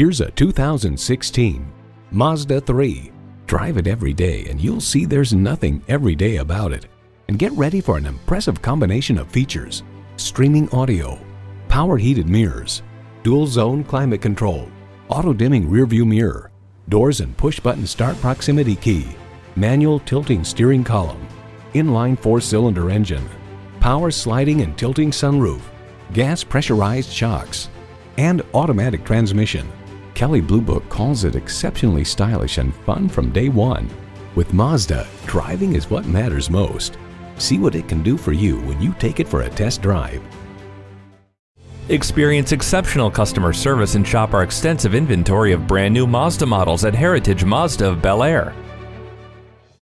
Here's a 2016 Mazda 3. Drive it every day and you'll see there's nothing everyday about it. And get ready for an impressive combination of features. Streaming audio, power heated mirrors, dual zone climate control, auto dimming rearview mirror, doors and push button start proximity key, manual tilting steering column, inline four cylinder engine, power sliding and tilting sunroof, gas pressurized shocks, and automatic transmission. Kelley Blue Book calls it exceptionally stylish and fun from day one. With Mazda, driving is what matters most. See what it can do for you when you take it for a test drive. Experience exceptional customer service and shop our extensive inventory of brand new Mazda models at Heritage Mazda of Bel Air.